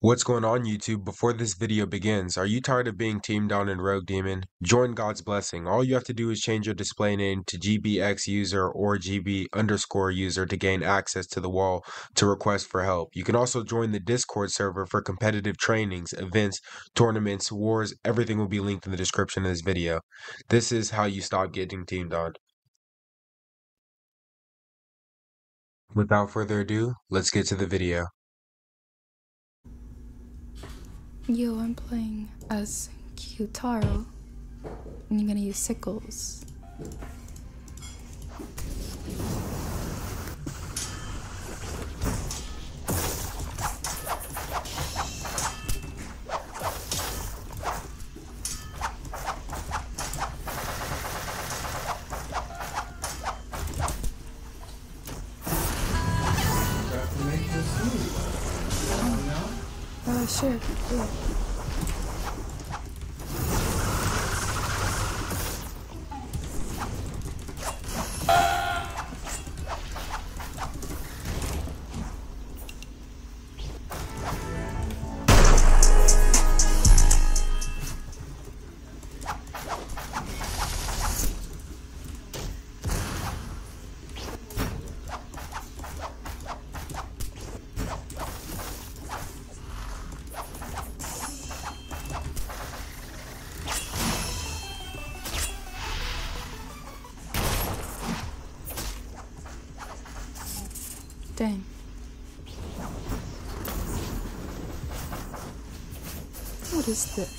What's going on YouTube? Before this video begins, are you tired of being teamed on in Rogue Demon? Join God's Blessing. All you have to do is change your display name to GBX user or GB underscore user to gain access to the wall to request for help. You can also join the Discord server for competitive trainings, events, tournaments, wars. Everything will be linked in the description of this video. This is how you stop getting teamed on. Without further ado, let's get to the video. Yo, I'm playing as Gyutaro, and you're gonna use sickles. 是嗯 What is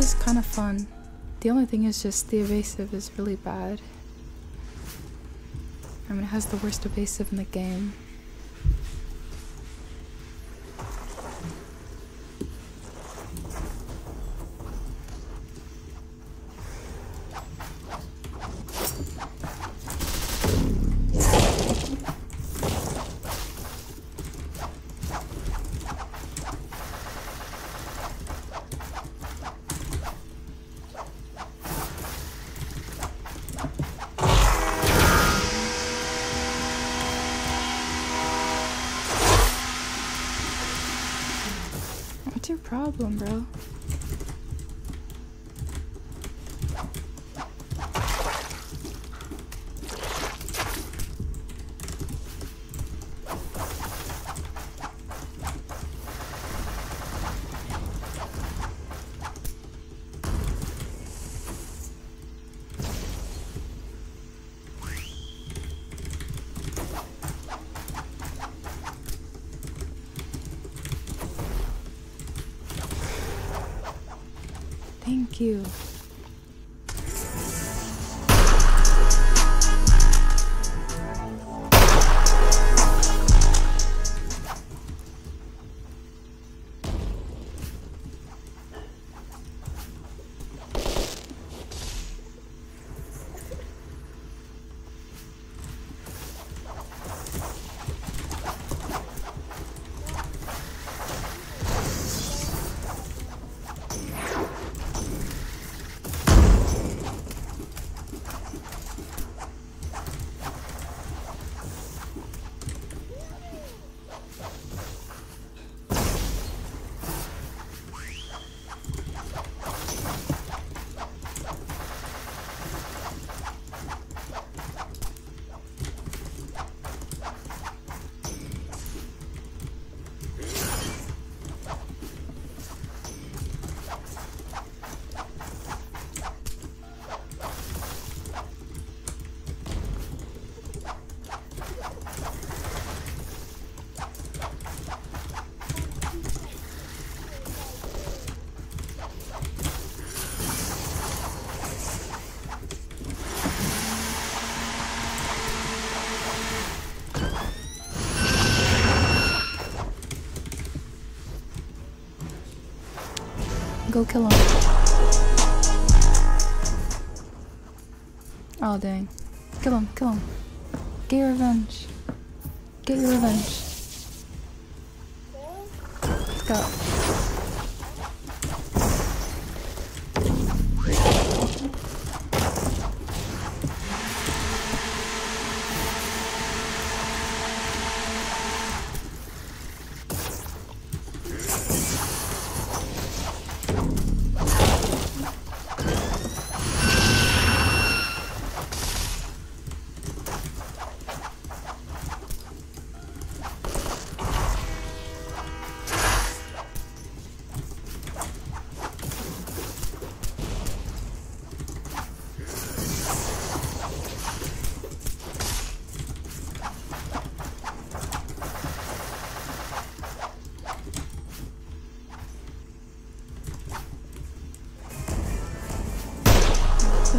is kind of fun. The only thing is just the evasive is really bad. I mean, it has the worst evasive in the game. Your Thank you. Kill him. Oh dang. Kill him, kill him. Get your revenge. Get your revenge. You.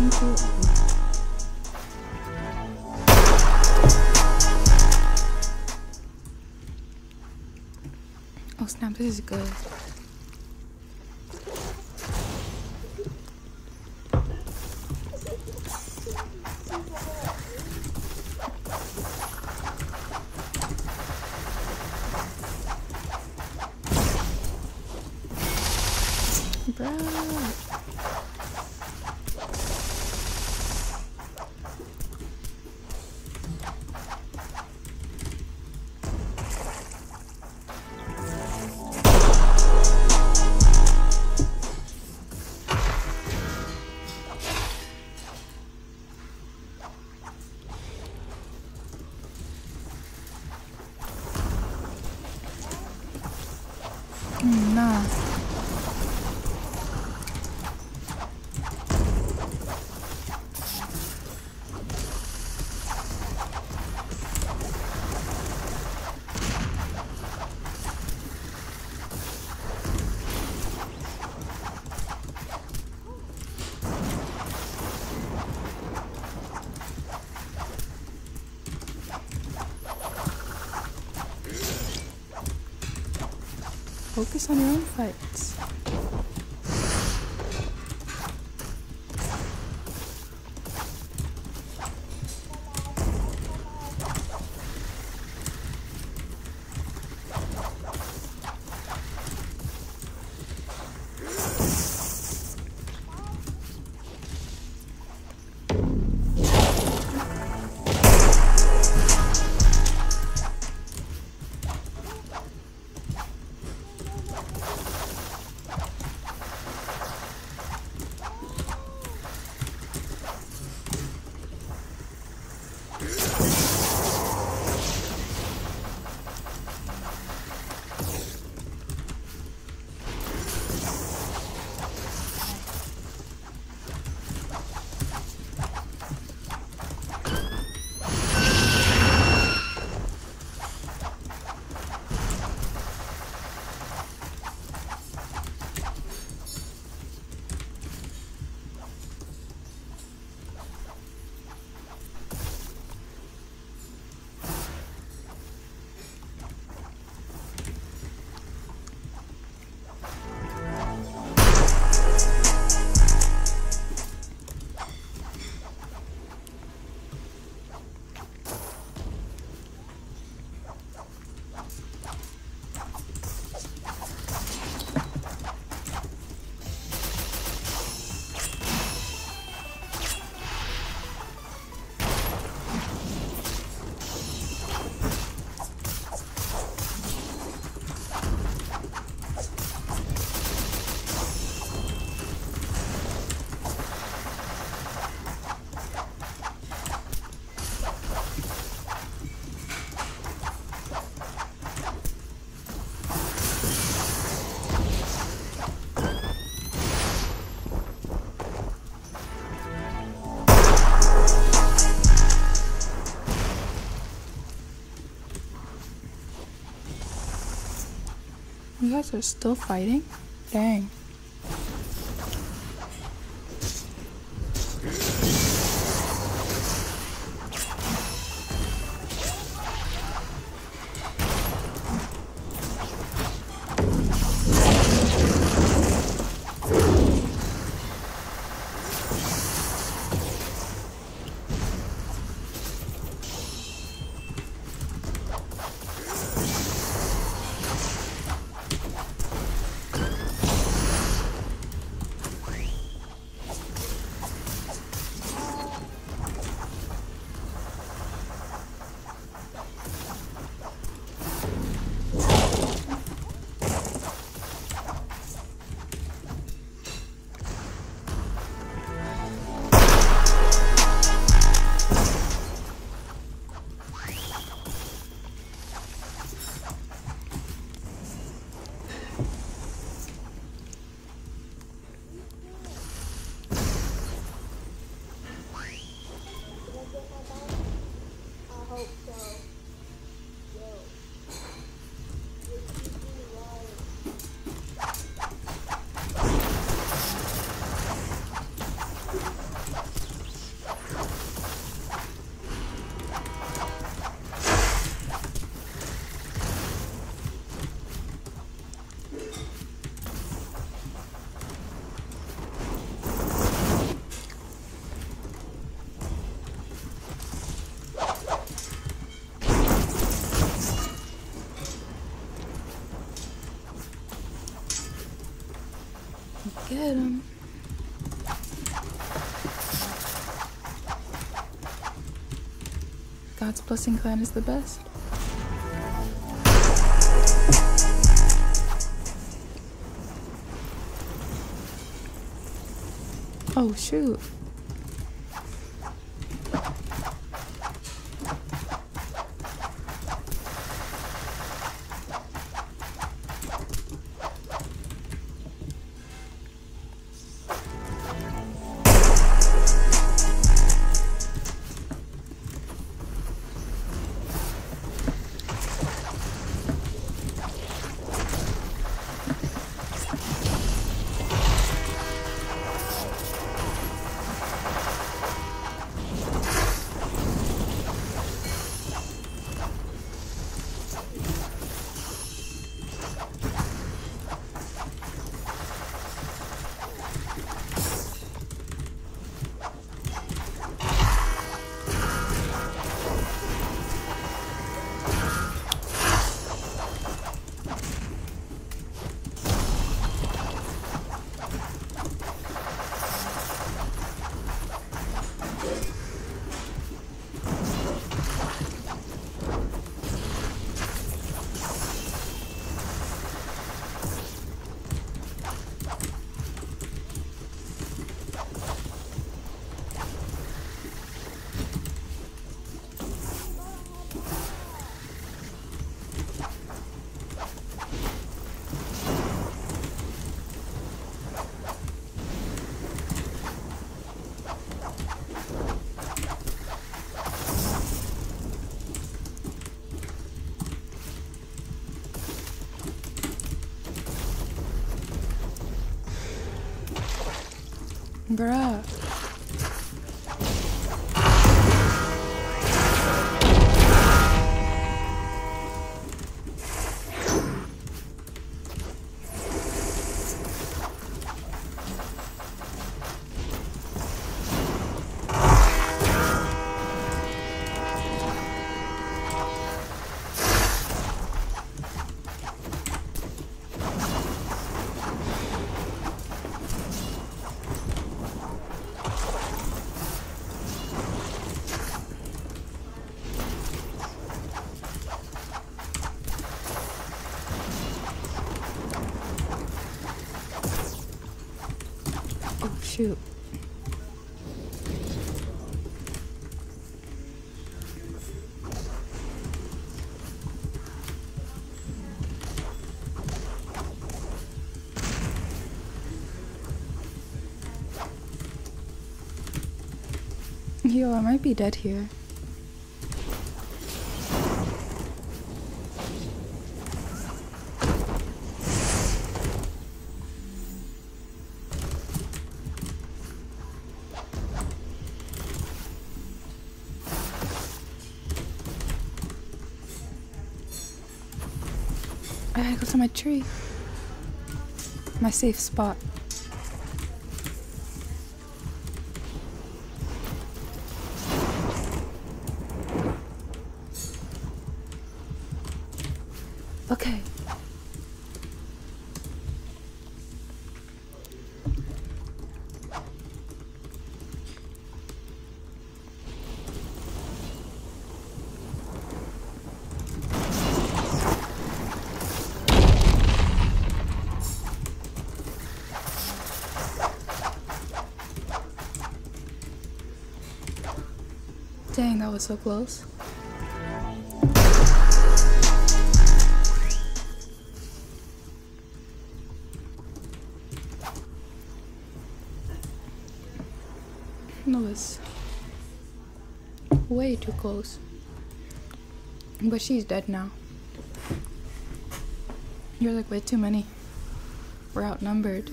Oh snap, this is good. Focus on your own fights. You guys are still fighting? Dang. Get him. Um. God's Blessing Clan is the best. Oh, shoot. Bruh. I might be dead here. I gotta go to my tree. My safe spot. Was so close. That was way too close. But she's dead now. You're like way too many. We're outnumbered.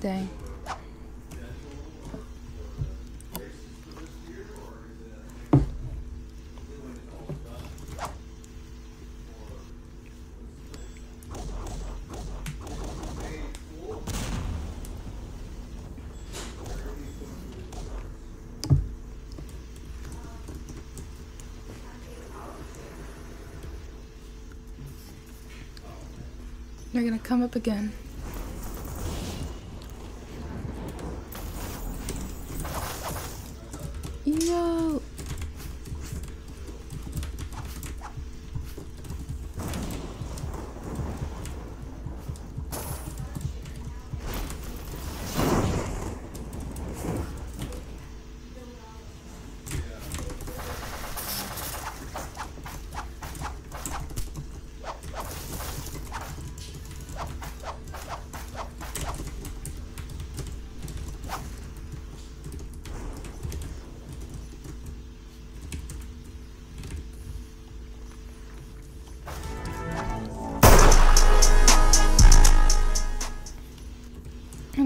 Dang. They're gonna come up again.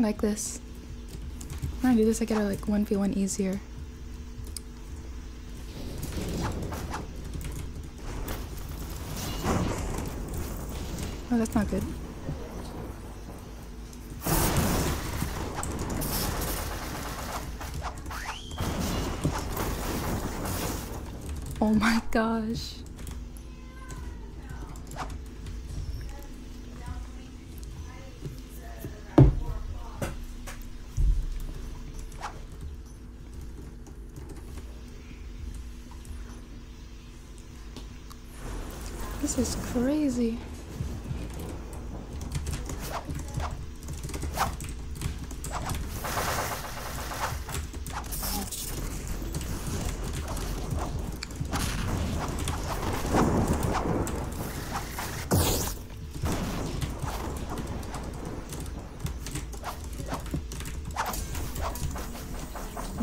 Like this. When I do this, I get a like 1v1 easier. Oh, that's not good. Oh my gosh.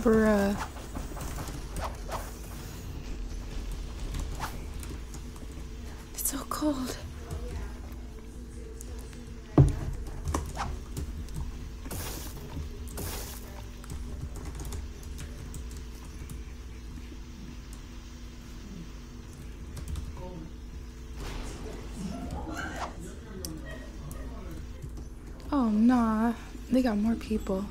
Bruh. It's so cold. Oh, nah. They got more people.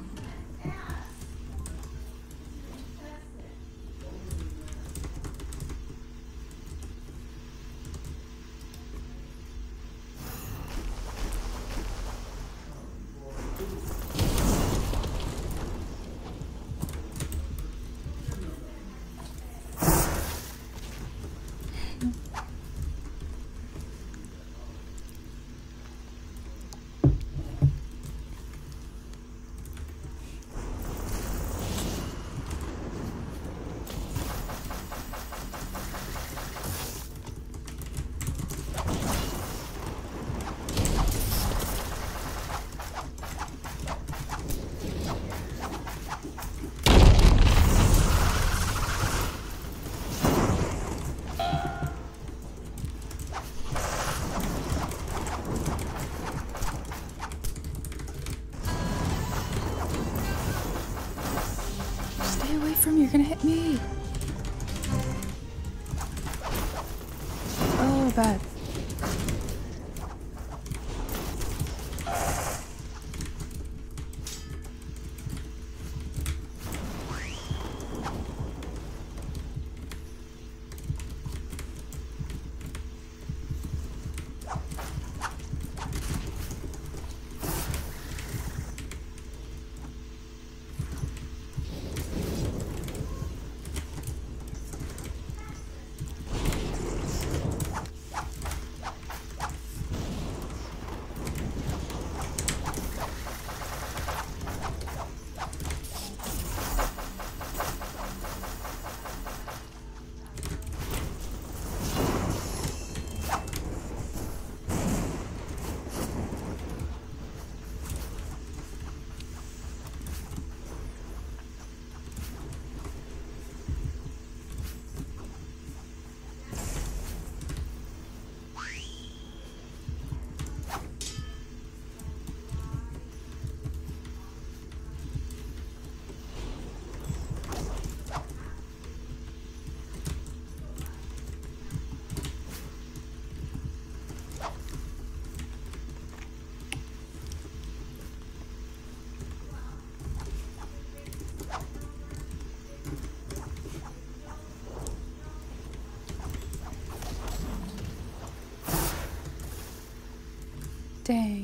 Dang.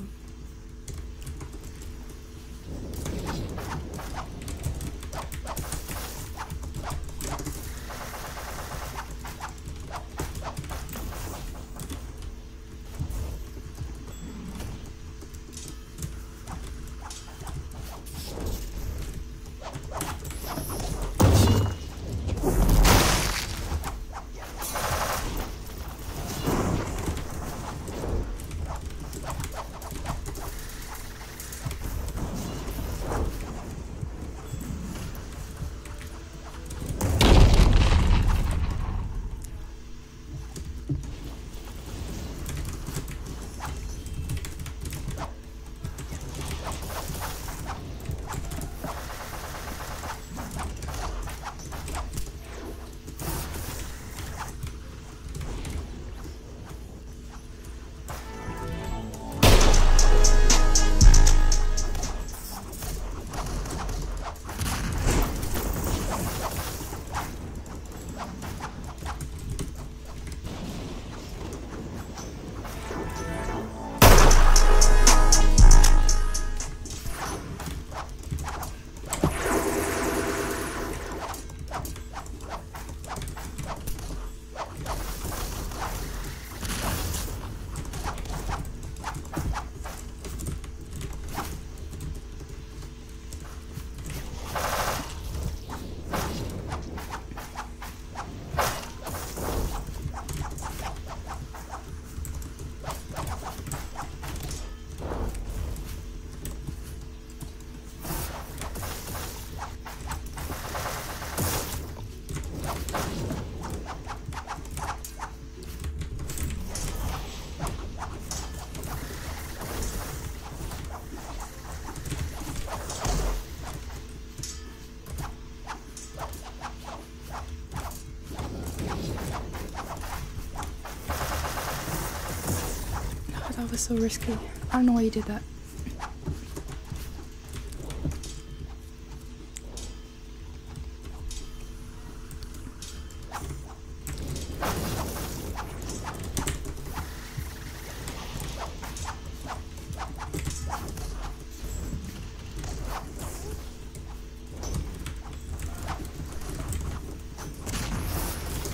was so risky. I don't know why you did that.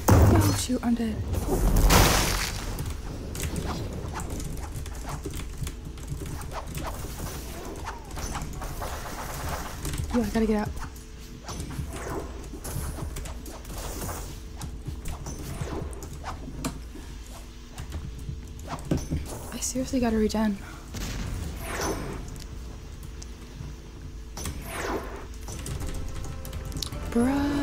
Oh shoot, I'm dead. Gotta get out. I seriously gotta regen. Bruh.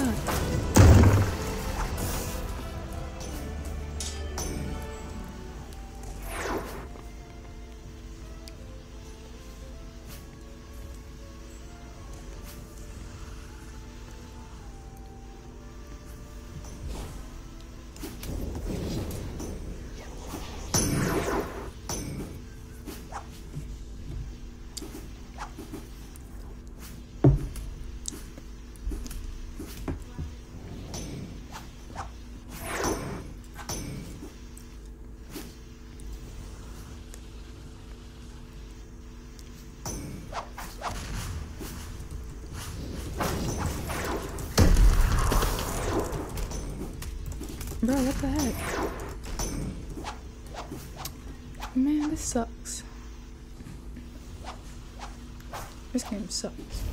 Bro, what the heck? Man, this sucks. This game sucks.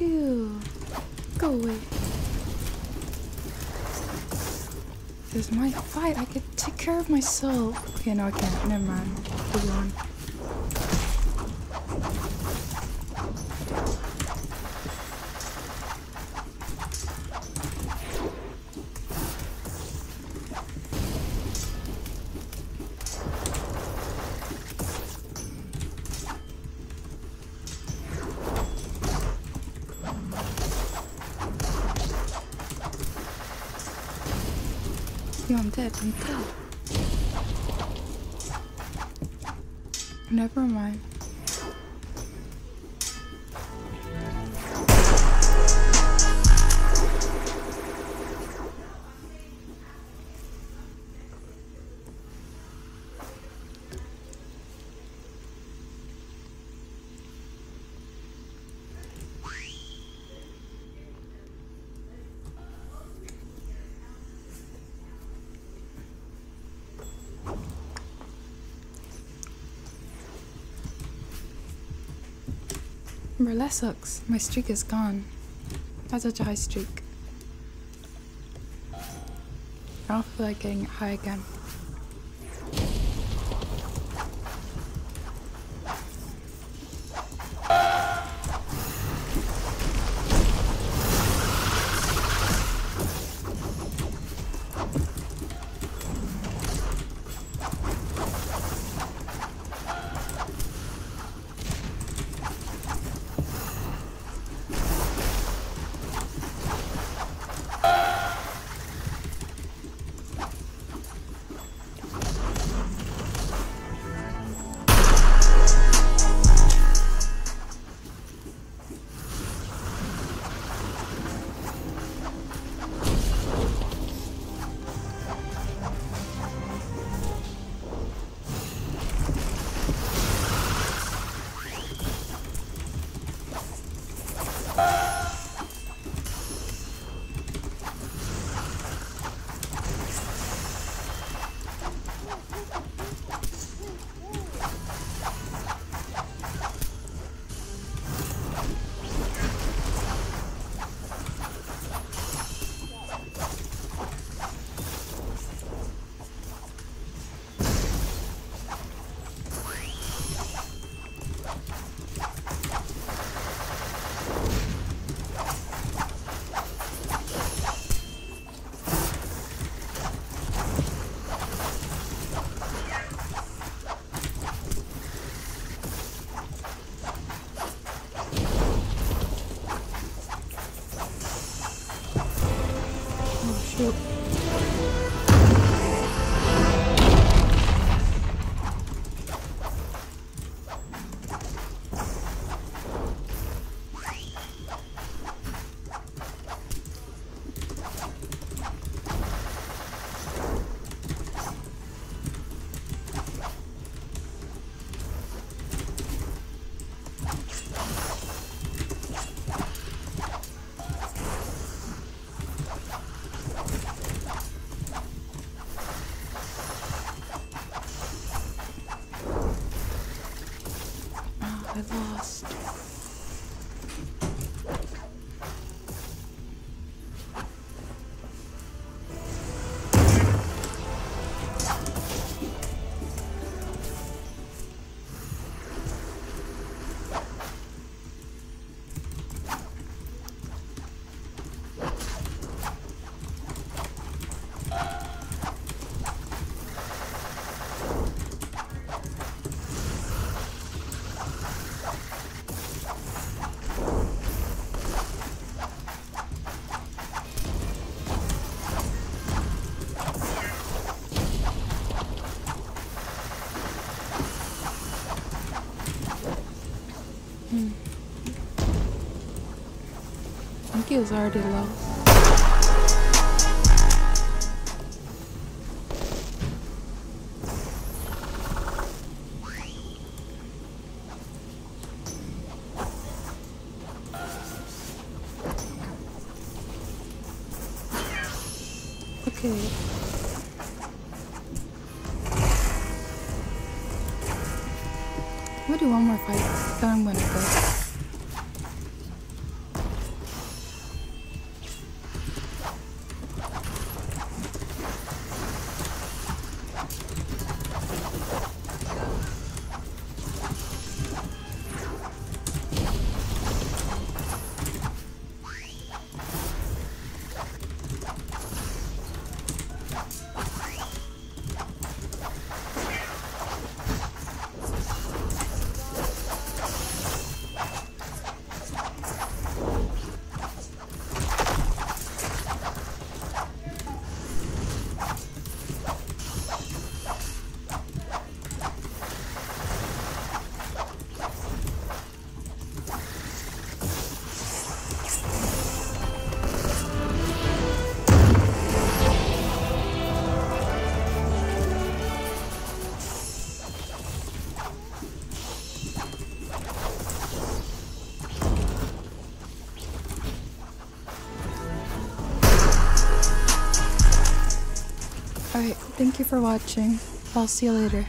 Ew. Go away. This is my fight. I can take care of myself. Okay, no, I can't. Never mind. Move on. Never mind. That sucks. My streak is gone. That's such a high streak. I don't feel like getting high again. Was already low. Thank you for watching. I'll see you later.